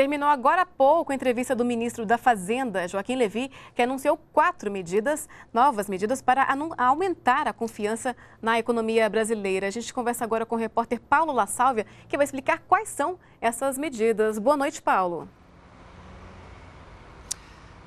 Terminou agora há pouco a entrevista do ministro da Fazenda, Joaquim Levy, que anunciou quatro medidas, novas medidas, para aumentar a confiança na economia brasileira. A gente conversa agora com o repórter Paulo La Sálvia, que vai explicar quais são essas medidas. Boa noite, Paulo.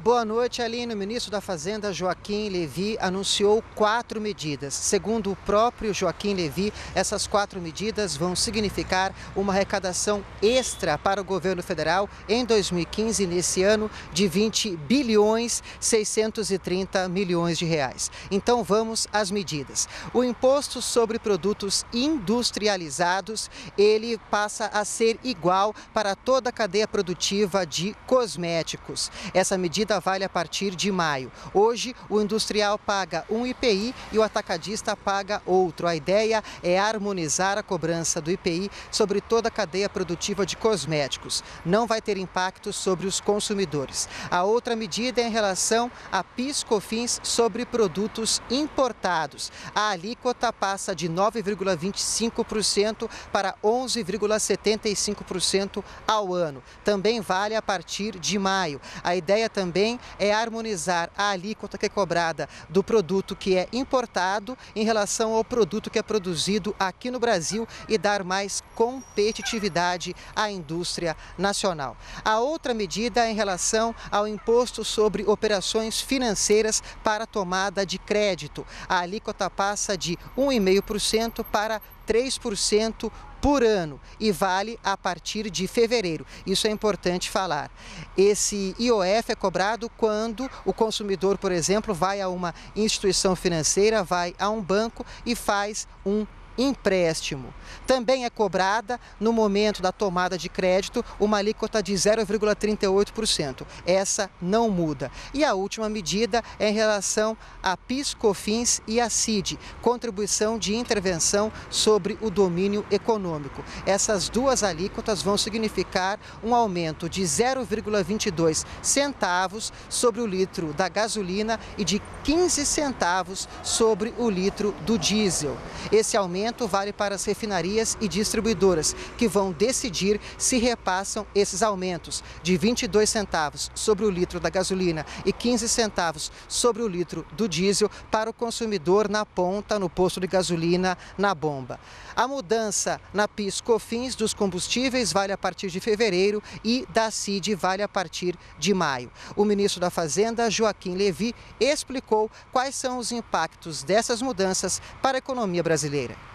Boa noite, Aline. O ministro da Fazenda, Joaquim Levi, anunciou quatro medidas. Segundo o próprio Joaquim Levi, essas quatro medidas vão significar uma arrecadação extra para o governo federal em 2015, nesse ano, de 20 bilhões 630 milhões de reais. Então vamos às medidas. O imposto sobre produtos industrializados, ele passa a ser igual para toda a cadeia produtiva de cosméticos. Essa medida vale a partir de maio. Hoje, o industrial paga um IPI e o atacadista paga outro. A ideia é harmonizar a cobrança do IPI sobre toda a cadeia produtiva de cosméticos. Não vai ter impacto sobre os consumidores. A outra medida é em relação a PIS/COFINS sobre produtos importados. A alíquota passa de 9,25% para 11,75% ao ano. Também vale a partir de maio. A ideia também também é harmonizar a alíquota que é cobrada do produto que é importado em relação ao produto que é produzido aqui no Brasil e dar mais competitividade à indústria nacional. A outra medida é em relação ao imposto sobre operações financeiras para tomada de crédito. A alíquota passa de 1,5% para 3% por ano e vale a partir de fevereiro. Isso é importante falar. Esse IOF é cobrado quando o consumidor, por exemplo, vai a uma instituição financeira, vai a um banco e faz um empréstimo. Também é cobrada, no momento da tomada de crédito, uma alíquota de 0,38%. Essa não muda. E a última medida é em relação a PIS, COFINS e a CID, contribuição de intervenção sobre o domínio econômico. Essas duas alíquotas vão significar um aumento de 0,22 centavos sobre o litro da gasolina e de 15 centavos sobre o litro do diesel. Esse aumento vale para as refinarias e distribuidoras, que vão decidir se repassam esses aumentos de 22 centavos sobre o litro da gasolina e 15 centavos sobre o litro do diesel para o consumidor na ponta, no posto de gasolina, na bomba. A mudança na PIS/COFINS dos combustíveis vale a partir de fevereiro e da CID vale a partir de maio. O ministro da Fazenda, Joaquim Levi, explicou quais são os impactos dessas mudanças para a economia brasileira.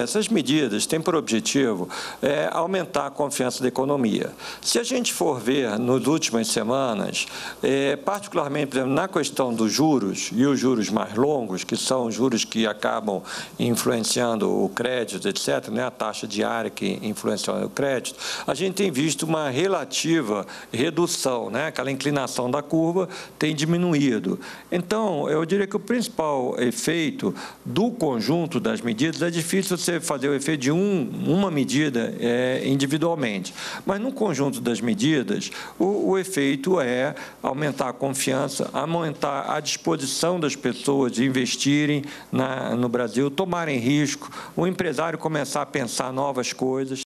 Essas medidas têm por objetivo é, aumentar a confiança da economia. Se a gente for ver nas últimas semanas, é, particularmente exemplo, na questão dos juros e os juros mais longos, que são os juros que acabam influenciando o crédito, etc., né, a taxa diária que influencia o crédito, a gente tem visto uma relativa redução, né, aquela inclinação da curva tem diminuído. Então, eu diria que o principal efeito do conjunto das medidas é difícil você fazer o efeito de um, uma medida é, individualmente. Mas no conjunto das medidas, o, o efeito é aumentar a confiança, aumentar a disposição das pessoas de investirem na, no Brasil, tomarem risco, o empresário começar a pensar novas coisas.